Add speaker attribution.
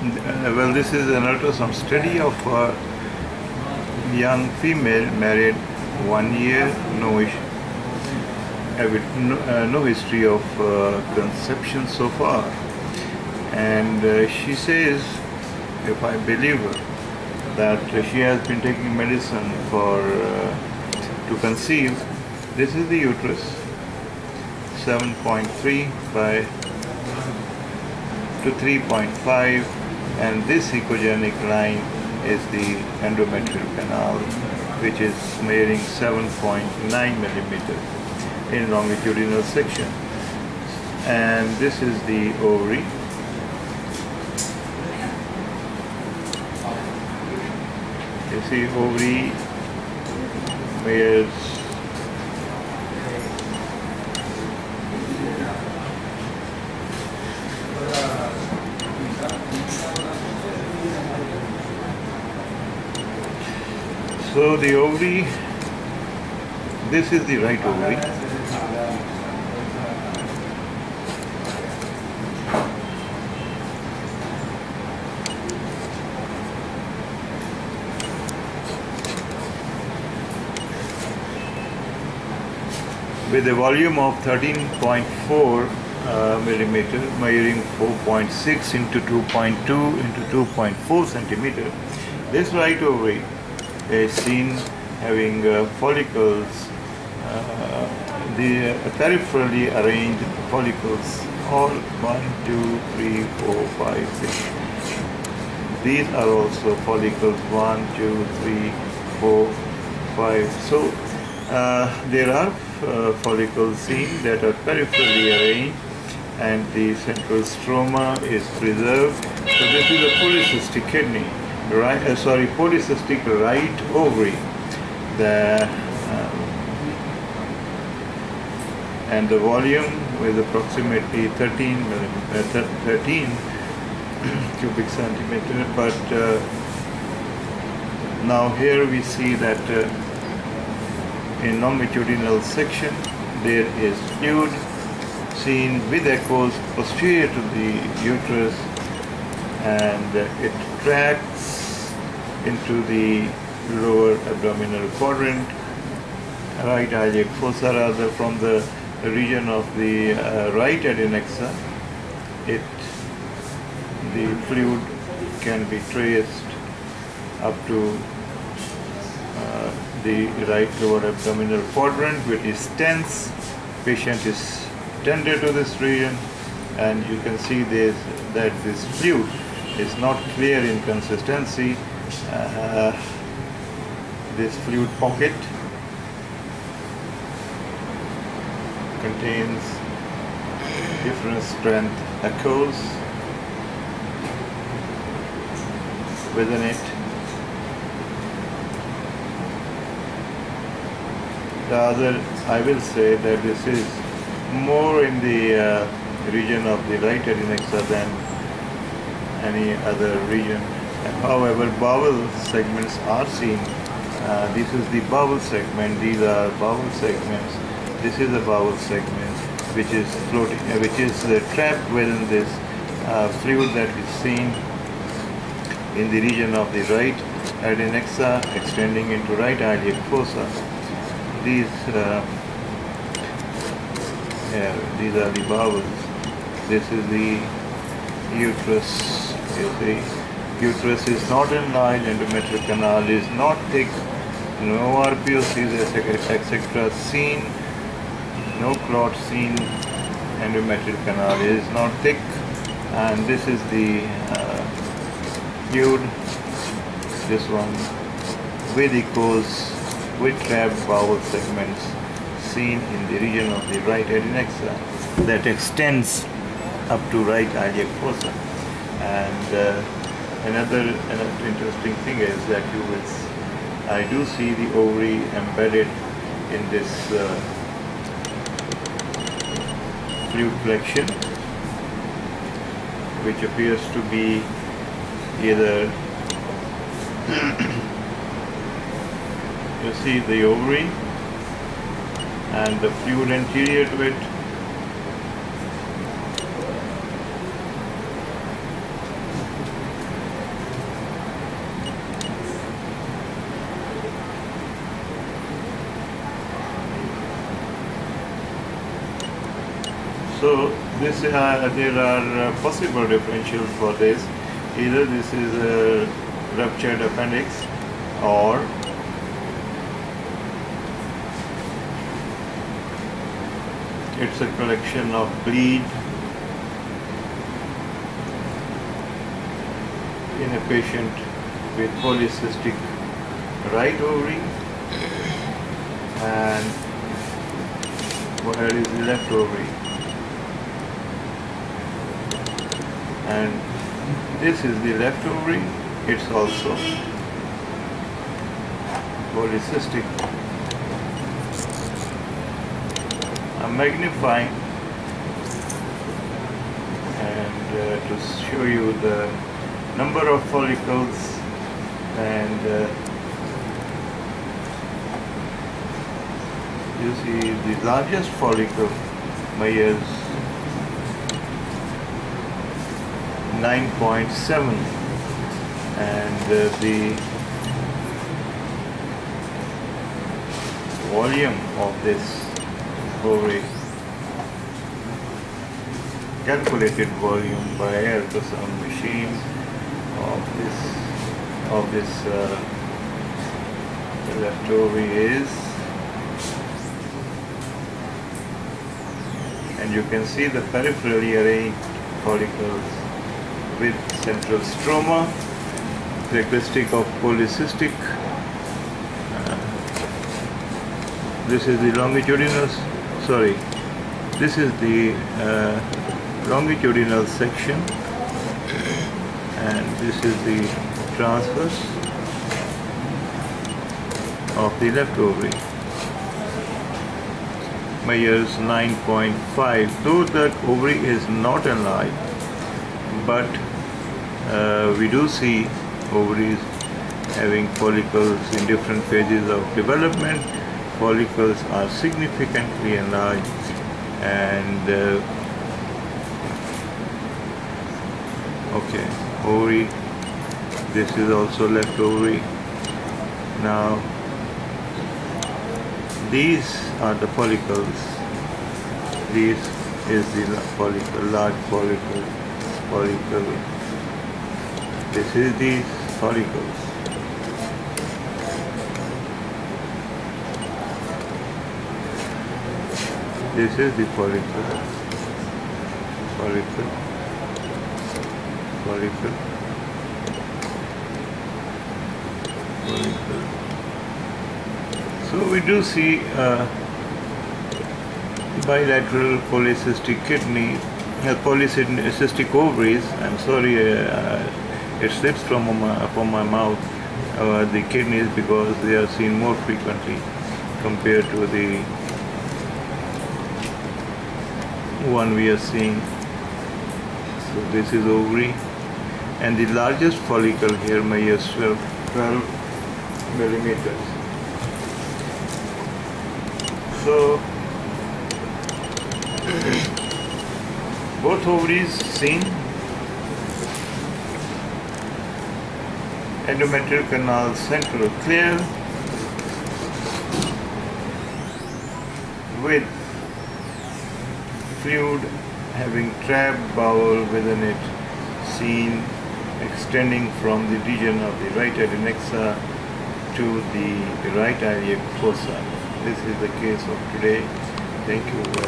Speaker 1: Uh, well, this is an ultrasound study of a young female married one year, no, uh, no, uh, no history of uh, conception so far. And uh, she says, if I believe her, that she has been taking medicine for uh, to conceive. This is the uterus, 7.3 by to 3.5 and this echogenic line is the endometrial canal which is measuring 7.9 millimeter in longitudinal section. And this is the ovary. You see ovary measures So the ovary, this is the right ovary. With a volume of 13.4 uh, millimeter, measuring 4.6 into 2.2 into 2.4 centimeter, this right ovary seen having uh, follicles, uh, the peripherally arranged follicles, all 1, 2, 3, 4, 5, 6. These are also follicles 1, 2, 3, 4, 5. So uh, there are uh, follicles seen that are peripherally arranged and the central stroma is preserved. So this is a polycystic kidney right, uh, sorry, polycystic right ovary. The um, and the volume is approximately 13 millimeter, uh, 13 cubic centimeter. But uh, now here we see that uh, in longitudinal section there is fluid seen with echoes posterior to the uterus and it tracks into the lower abdominal quadrant, right iliac fossa rather from the region of the uh, right adnexa. It, the fluid can be traced up to uh, the right lower abdominal quadrant which is tense. Patient is tended to this region and you can see this that this fluid is not clear in consistency. Uh, this fluid pocket contains different strength echoes within it. The other, I will say that this is more in the uh, region of the right adnexa than any other region. However, bowel segments are seen. Uh, this is the bowel segment. These are bowel segments. This is a bowel segment which is floating, uh, which is uh, trapped within this uh, fluid that is seen in the region of the right adnexa extending into right iliac fossa. These uh, yeah, these are the bowels. This is the uterus. You see, uterus is not enlarged, endometrial canal is not thick, no RPOCs, etc. seen, no clot seen, endometrial canal is not thick, and this is the uh, this one, with echoes, with trapped bowel segments seen in the region of the right adnexa that extends up to right iliac fossa. And uh, another, another interesting thing is that you will, I do see the ovary embedded in this uh, fluid collection, which appears to be either you see the ovary and the fluid anterior to it So this uh, there are uh, possible differentials for this. Either this is a ruptured appendix or it's a collection of bleed in a patient with polycystic right ovary and where is left ovary and this is the left ovary it's also polycystic. I'm magnifying. And uh, to show you the number of follicles and uh, you see the largest follicle measures 9.7 and uh, the volume of this ovary calculated volume by ultrasound machine of this of this uh, left ovary is and you can see the peripherally arranged follicles with central stroma characteristic of polycystic. Uh, this is the longitudinal sorry this is the uh, longitudinal section. And this is the transverse of the left ovary. Measures 9.5 though that ovary is not enlarged but uh, we do see ovaries having follicles in different phases of development. Follicles are significantly enlarged and uh, okay ovary this is also left ovary. Now these are the follicles. This is the follicle large follicle follicle this is the follicles this is the follicle follicle follicle follicle so we do see uh, bilateral polycystic kidney uh, polycystic ovaries I'm sorry uh, it slips from my, from my mouth uh, the kidneys because they are seen more frequently compared to the one we are seeing. So this is ovary. And the largest follicle here measures 12, 12 millimeters. So both ovaries seen endometrial canal central clear with fluid having trapped bowel within it seen extending from the region of the right adnexa to the right iliac fossa. This is the case of today. Thank you very